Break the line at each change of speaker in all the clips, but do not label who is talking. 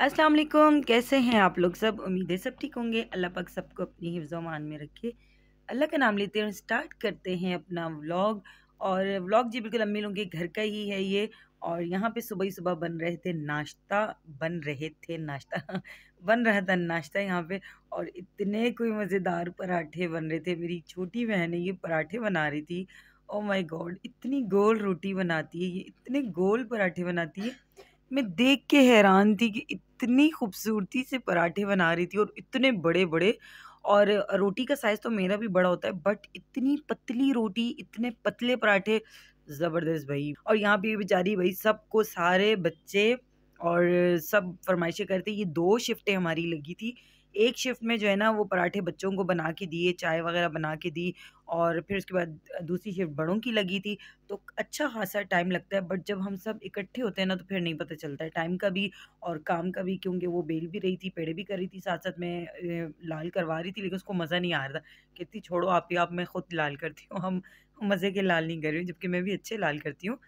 अस्सलाम वालेकुम कैसे हैं आप लोग सब? उम्मीद है सब ठीक होंगे। अल्लाह पाक सबको अपनी हिफ्ज़ मान में रखे। अल्लाह का नाम लेते हैं स्टार्ट करते हैं अपना व्लॉग। और व्लॉग जी बिल्कुल अम्मी लोगों के घर का ही है ये। और यहाँ पे सुबह ही सुबह बन रहे थे नाश्ता, बन रहे थे नाश्ता, बन रहा था नाश्ता यहाँ पे। और इतने कोई मज़ेदार पराठे बन रहे थे। मेरी छोटी बहन है, ये पराठे बना रही थी। ओ माय गॉड इतनी गोल रोटी बनाती है, ये इतने गोल पराठे बनाती है। मैं देख के हैरान थी कि इतनी खूबसूरती से पराठे बना रही थी और इतने बड़े-बड़े और रोटी का साइज़ तो मेरा भी बड़ा होता है बट इतनी पतली रोटी, इतने पतले पराठे, ज़बरदस्त भाई और यहाँ पे बेचारी सब सबको सारे बच्चे और सब फ़रमाइशें करते ये दो शिफ्टें हमारी लगी थी। एक शिफ्ट में जो है ना वो पराठे बच्चों को बना के दिए, चाय वग़ैरह बना के दी और फिर उसके बाद दूसरी शिफ्ट बड़ों की लगी थी। तो अच्छा ख़ासा टाइम लगता है बट जब हम सब इकट्ठे होते हैं ना तो फिर नहीं पता चलता है टाइम का भी और काम का भी क्योंकि वो बेल भी रही थी, पेड़े भी कर रही थी, साथ-साथ में लाल करवा रही थी लेकिन उसको मज़ा नहीं आ रहा था। कहती छोड़ो आप ही आप मैं खुद लाल करती हूँ, हम मज़े के लाल नहीं कर रही हूँ जबकि मैं भी अच्छे लाल करती हूँ।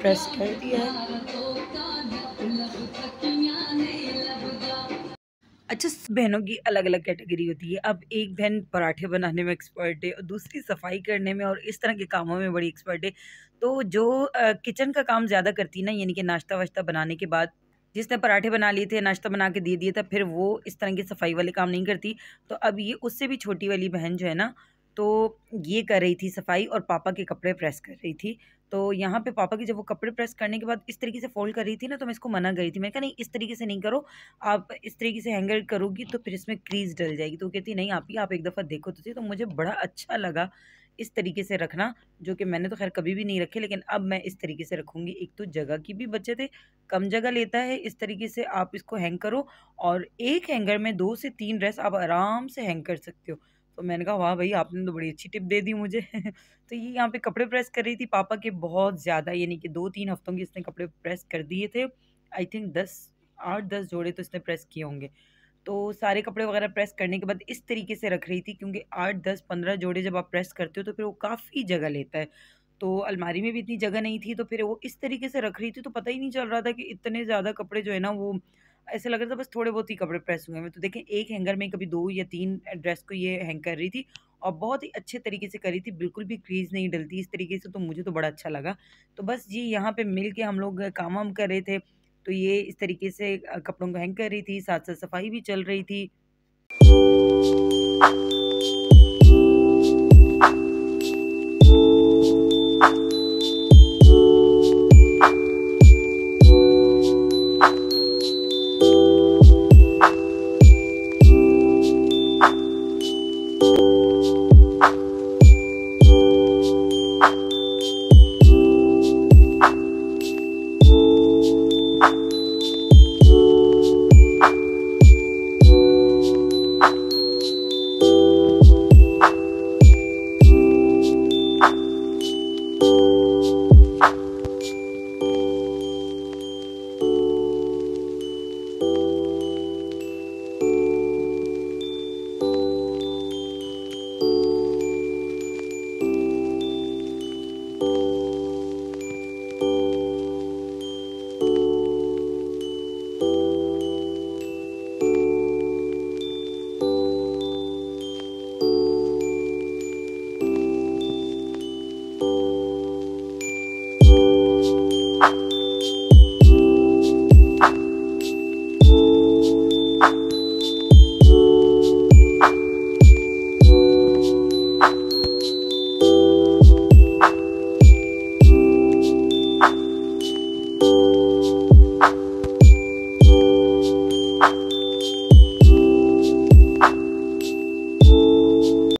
प्रेस कर दिया। अच्छा बहनों की अलग अलग कैटेगरी होती है। अब एक बहन पराठे बनाने में एक्सपर्ट है और दूसरी सफ़ाई करने में और इस तरह के कामों में बड़ी एक्सपर्ट है। तो जो किचन का काम ज़्यादा करती ना, यानी कि नाश्ता वाश्ता बनाने के बाद, जिसने पराठे बना लिए थे, नाश्ता बना के दे दिया था, फिर वो इस तरह की सफ़ाई वाले काम नहीं करती। तो अब ये, उससे भी छोटी वाली बहन जो है ना तो ये कर रही थी सफ़ाई और पापा के कपड़े प्रेस कर रही थी। तो यहाँ पे पापा की जब वो कपड़े प्रेस करने के बाद इस तरीके से फ़ोल्ड कर रही थी ना तो मैं इसको मना करी थी। मैंने कहा, नहीं, इस तरीके से नहीं करो। आप इस तरीके से हैंगर करोगी तो फिर इसमें क्रीज़ डल जाएगी। तो कहती, नहीं, आप ही, आप एक दफ़ा देखो तो सही। तो मुझे बड़ा अच्छा लगा इस तरीके से रखना, जो कि मैंने तो खैर कभी भी नहीं रखे, लेकिन अब मैं इस तरीके से रखूँगी। एक तो जगह की भी बचत है, कम जगह लेता है, इस तरीके से आप इसको हैंग करो और एक हैंगर में दो से तीन ड्रेस आप आराम से हैंग कर सकते हो। तो मैंने कहा, वाह भाई, आपने तो बड़ी अच्छी टिप दे दी मुझे। तो ये यहाँ पे कपड़े प्रेस कर रही थी पापा के बहुत ज़्यादा, यानी कि दो तीन हफ्तों के इसने कपड़े प्रेस कर दिए थे। आई थिंक दस, आठ, दस जोड़े तो इसने प्रेस किए होंगे। तो सारे कपड़े वगैरह प्रेस करने के बाद इस तरीके से रख रही थी, क्योंकि आठ, दस, पंद्रह जोड़े जब आप प्रेस करते हो तो फिर वो काफ़ी जगह लेता है। तो अलमारी में भी इतनी जगह नहीं थी तो फिर वो इस तरीके से रख रही थी तो पता ही नहीं चल रहा था कि इतने ज़्यादा कपड़े जो है ना, वो ऐसा लग रहा था बस थोड़े बहुत ही कपड़े प्रेस हुए हैं। तो देखें, एक हैंगर में कभी दो या तीन ड्रेस को ये हैंग कर रही थी और बहुत ही अच्छे तरीके से करी थी, बिल्कुल भी क्रीज़ नहीं डलती इस तरीके से तो मुझे तो बड़ा अच्छा लगा। तो बस जी, यहाँ पे मिल के हम लोग काम वाम कर रहे थे तो ये इस तरीके से कपड़ों को हैंग कर रही थी साथ साथ सफ़ाई भी चल रही थी।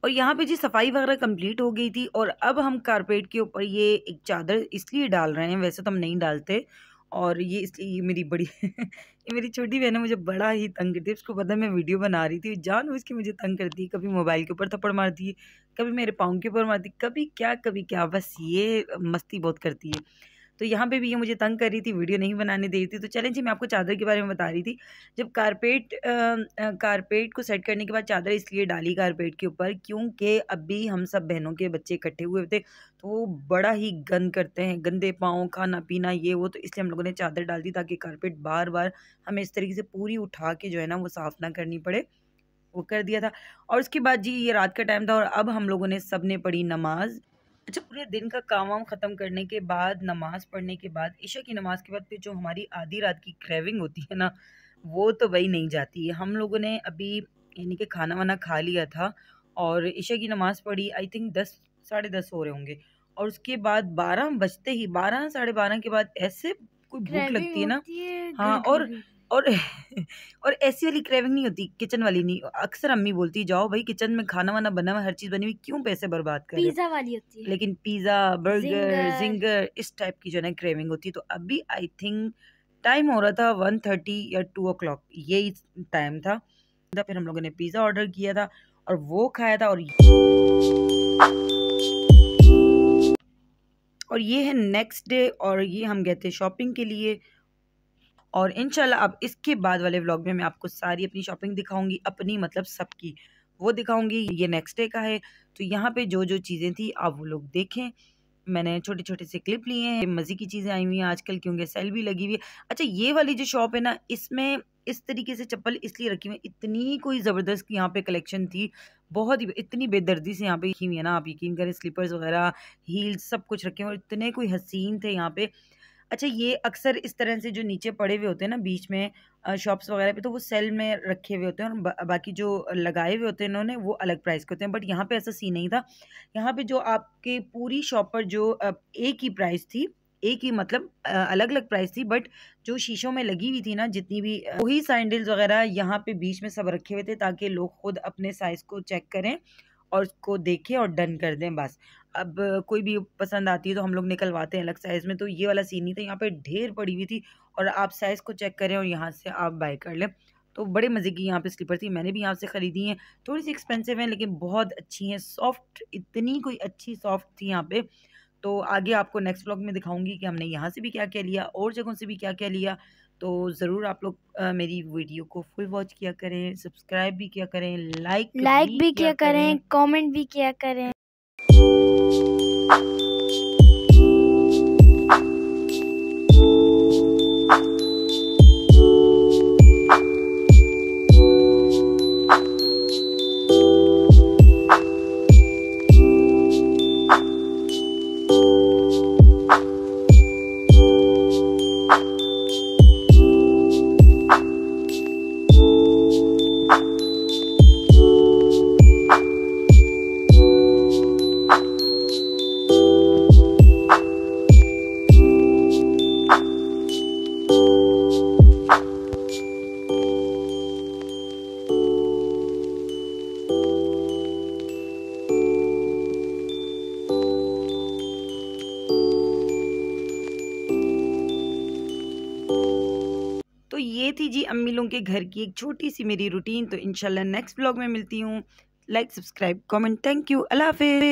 यहाँ पे जी सफ़ाई वगैरह कंप्लीट हो गई थी और अब हम कारपेट के ऊपर ये एक चादर इसलिए डाल रहे हैं, वैसे तो हम नहीं डालते और ये इसलिए ये मेरी बड़ी ये मेरी छोटी बहन है, मुझे बड़ा ही तंग करती है। उसको पता मैं वीडियो बना रही थी, जान उसकी मुझे तंग करती है, कभी मोबाइल के ऊपर थप्पड़ मारती है, कभी मेरे पाँव के ऊपर मारती कभी क्या कभी क्या, बस ये मस्ती बहुत करती है। तो यहाँ पे भी ये मुझे तंग कर रही थी, वीडियो नहीं बनाने दे रही थी। तो चलें जी मैं आपको चादर के बारे में बता रही थी। जब कारपेट कारपेट को सेट करने के बाद चादर इसलिए डाली कारपेट के ऊपर क्योंकि अभी हम सब बहनों के बच्चे इकट्ठे हुए थे तो वो बड़ा ही गंद करते हैं। गंदे पाँव, खाना पीना, ये वो तो इसलिए हम लोगों ने चादर डाल दी ताकि कारपेट बार बार हमें इस तरीके से पूरी उठा के जो है ना वो साफ़ ना करनी पड़े। वो कर दिया था। और उसके बाद जी, ये रात का टाइम था और अब हम लोगों ने सबने पढ़ी नमाज़। अच्छा पूरे दिन का काम वाम ख़त्म करने के बाद नमाज़ पढ़ने के बाद ईशा की नमाज़ के बाद फिर जो हमारी आधी रात की क्रेविंग होती है ना वो तो वही नहीं जाती। है हम लोगों ने अभी यानी कि खाना वाना खा लिया था और ईशा की नमाज़ पढ़ी आई थिंक दस साढ़े दस हो रहे होंगे और उसके बाद बारह बजते ही बारह साढ़े बारह के बाद ऐसे कोई भूख लगती है ना। हाँ और और और ऐसी वाली क्रेविंग नहीं होती किचन वाली नहीं। अक्सर अम्मी बोलती जाओ भाई किचन में खाना वाना बना हुआ हर चीज़ बनी हुई क्यों पैसे बर्बाद कर?
पिज्जा वाली होती है।
लेकिन पिज़्ज़ा बर्गर
जिंगर।
इस टाइप की जो है ना क्रेविंग होती है। तो अभी आई थिंक टाइम हो रहा था वन थर्टी या टू ओ क्लॉक यही टाइम था। फिर हम लोगों ने पिज़्ज़ा ऑर्डर किया था और वो खाया था और और ये है नेक्स्ट डे और ये हम गए थे शॉपिंग के लिए। और इनशाला अब इसके बाद वाले व्लॉग में मैं आपको सारी अपनी शॉपिंग दिखाऊँगी, अपनी मतलब सबकी। वो दिखाऊँगी, ये नेक्स्ट डे का है। तो यहाँ पे जो जो चीज़ें थी, आप वो लोग देखें। मैंने छोटे छोटे से क्लिप लिए हैं, मज़े की चीज़ें आई हुई हैं आजकल क्योंकि सेल भी लगी हुई है। अच्छा ये वाली जो शॉप है ना, इसमें इस तरीके से चप्पल इसलिए रखी हुई है, इतनी कोई ज़बरदस्त यहाँ पे कलेक्शन थी, बहुत ही इतनी बेदर्दी से यहाँ पे रखी हुई है ना, आप यकीन करें स्लीपर्स वगैरह हील्स सब कुछ रखे हुए और इतने कोई हसीन थे यहाँ पे। अच्छा ये अक्सर इस तरह से जो नीचे पड़े हुए होते हैं ना बीच में शॉप्स वगैरह पे तो वो सेल में रखे हुए होते हैं और बा, बाकी जो लगाए हुए होते हैं इन्होंने वो अलग प्राइस के होते हैं। बट यहाँ पे ऐसा सीन नहीं था। यहाँ पे जो आपके पूरी शॉप पर जो एक ही प्राइस थी एक ही मतलब अलग अलग प्राइस थी बट जो शीशों में लगी हुई थी ना जितनी भी वही सैंडल्स वगैरह यहाँ पे बीच में सब रखे हुए थे ताकि लोग खुद अपने साइज़ को चेक करें। और उसको देखें और डन कर दें बस। अब कोई भी पसंद आती है तो हम लोग निकलवाते हैं अलग साइज़ में तो ये वाला सीन नहीं था, यहाँ पे ढेर पड़ी हुई थी और आप साइज़ को चेक करें और यहाँ से आप बाय कर लें। तो बड़े मज़े की यहाँ पे स्लीपर थी, मैंने भी यहाँ से ख़रीदी हैं। थोड़ी सी एक्सपेंसिव हैं, लेकिन बहुत अच्छी हैं सॉफ्ट इतनी कोई अच्छी सॉफ्ट थी यहाँ पे। तो आगे आपको नेक्स्ट ब्लॉग में दिखाऊँगी कि हमने यहाँ से भी क्या क्या लिया, और जगहों से भी क्या क्या लिया। तो ज़रूर आप लोग मेरी वीडियो को फुल वॉच किया करें सब्सक्राइब भी किया करें लाइक
लाइक भी किया करें। कमेंट भी किया करें।
थी जी अम्मी लोगों के घर की एक छोटी सी मेरी रूटीन तो इनशाला नेक्स्ट ब्लॉग में मिलती हूँ। Like subscribe comment thank you अल्लाह हाफिज़।